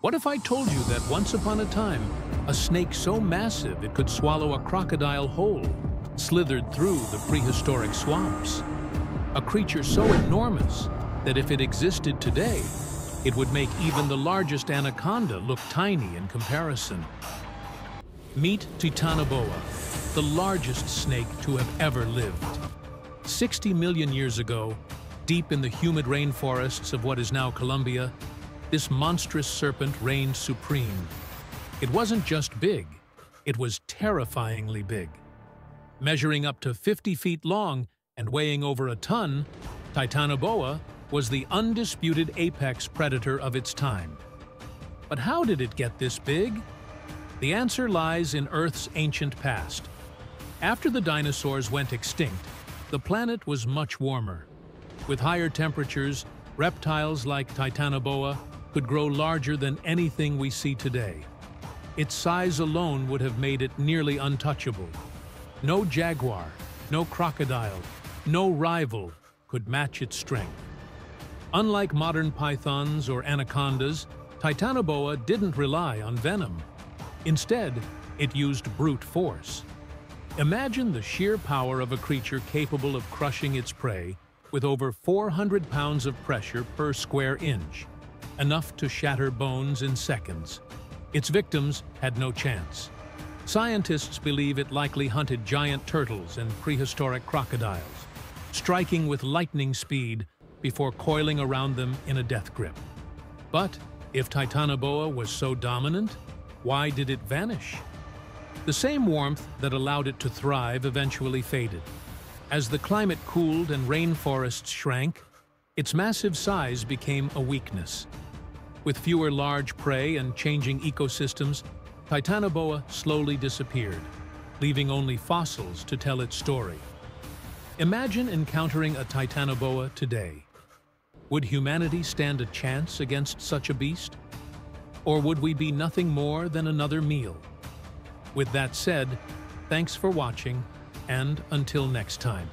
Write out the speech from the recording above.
What if I told you that once upon a time, a snake so massive it could swallow a crocodile whole slithered through the prehistoric swamps? A creature so enormous that if it existed today, it would make even the largest anaconda look tiny in comparison. Meet Titanoboa, the largest snake to have ever lived. 60 million years ago, deep in the humid rainforests of what is now Colombia, this monstrous serpent reigned supreme. It wasn't just big, it was terrifyingly big. Measuring up to 50 feet long and weighing over a ton, Titanoboa was the undisputed apex predator of its time. But how did it get this big? The answer lies in Earth's ancient past. After the dinosaurs went extinct, the planet was much warmer. With higher temperatures, reptiles like Titanoboa could grow larger than anything we see today. Its size alone would have made it nearly untouchable. No jaguar, no crocodile, no rival could match its strength. Unlike modern pythons or anacondas, Titanoboa didn't rely on venom. Instead, it used brute force. Imagine the sheer power of a creature capable of crushing its prey with over 400 pounds of pressure per square inch enough to shatter bones in seconds. Its victims had no chance. Scientists believe it likely hunted giant turtles and prehistoric crocodiles, striking with lightning speed before coiling around them in a death grip. But if Titanoboa was so dominant, why did it vanish? The same warmth that allowed it to thrive eventually faded. As the climate cooled and rainforests shrank, its massive size became a weakness. With fewer large prey and changing ecosystems, Titanoboa slowly disappeared, leaving only fossils to tell its story. Imagine encountering a Titanoboa today. Would humanity stand a chance against such a beast? Or would we be nothing more than another meal? With that said, thanks for watching, and until next time.